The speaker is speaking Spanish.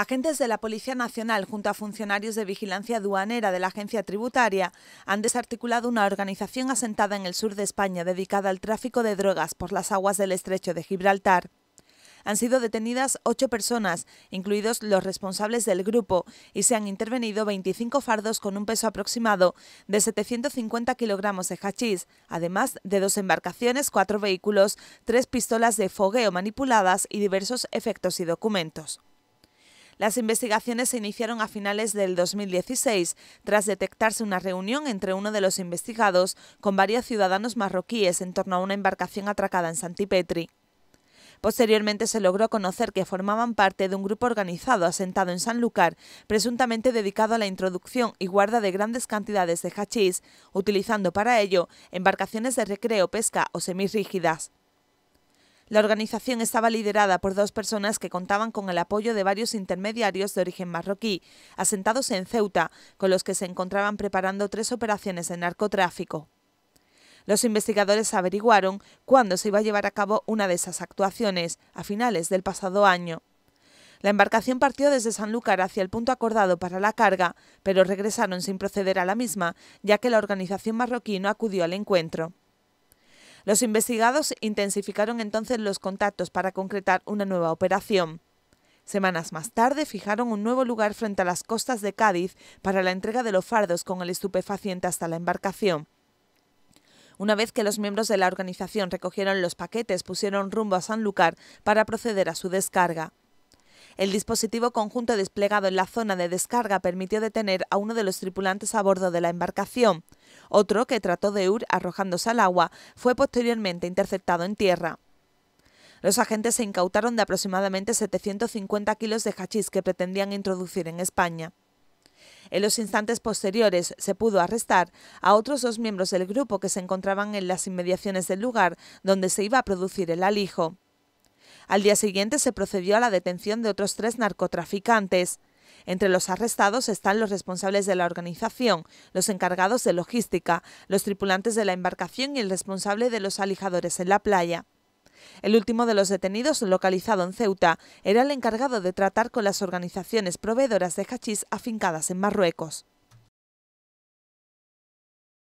Agentes de la Policía Nacional junto a funcionarios de vigilancia aduanera de la Agencia Tributaria han desarticulado una organización asentada en el sur de España dedicada al tráfico de drogas por las aguas del estrecho de Gibraltar. Han sido detenidas ocho personas, incluidos los responsables del grupo, y se han intervenido 25 fardos con un peso aproximado de 750 kilogramos de hachís, además de dos embarcaciones, cuatro vehículos, tres pistolas de fogueo manipuladas y diversos efectos y documentos. Las investigaciones se iniciaron a finales del 2016, tras detectarse una reunión entre uno de los investigados con varios ciudadanos marroquíes en torno a una embarcación atracada en Santipetri. Posteriormente se logró conocer que formaban parte de un grupo organizado asentado en Sanlúcar, presuntamente dedicado a la introducción y guarda de grandes cantidades de hachís, utilizando para ello embarcaciones de recreo, pesca o semirrígidas. La organización estaba liderada por dos personas que contaban con el apoyo de varios intermediarios de origen marroquí, asentados en Ceuta, con los que se encontraban preparando tres operaciones de narcotráfico. Los investigadores averiguaron cuándo se iba a llevar a cabo una de esas actuaciones, a finales del pasado año. La embarcación partió desde Sanlúcar hacia el punto acordado para la carga, pero regresaron sin proceder a la misma, ya que la organización marroquí no acudió al encuentro. Los investigados intensificaron entonces los contactos para concretar una nueva operación. Semanas más tarde fijaron un nuevo lugar frente a las costas de Cádiz para la entrega de los fardos con el estupefaciente hasta la embarcación. Una vez que los miembros de la organización recogieron los paquetes, pusieron rumbo a Sanlúcar para proceder a su descarga. El dispositivo conjunto desplegado en la zona de descarga permitió detener a uno de los tripulantes a bordo de la embarcación. Otro, que trató de huir arrojándose al agua, fue posteriormente interceptado en tierra. Los agentes se incautaron de aproximadamente 750 kilos de hachís que pretendían introducir en España. En los instantes posteriores se pudo arrestar a otros dos miembros del grupo que se encontraban en las inmediaciones del lugar donde se iba a producir el alijo. Al día siguiente se procedió a la detención de otros tres narcotraficantes. Entre los arrestados están los responsables de la organización, los encargados de logística, los tripulantes de la embarcación y el responsable de los alijadores en la playa. El último de los detenidos, localizado en Ceuta, era el encargado de tratar con las organizaciones proveedoras de hachís afincadas en Marruecos.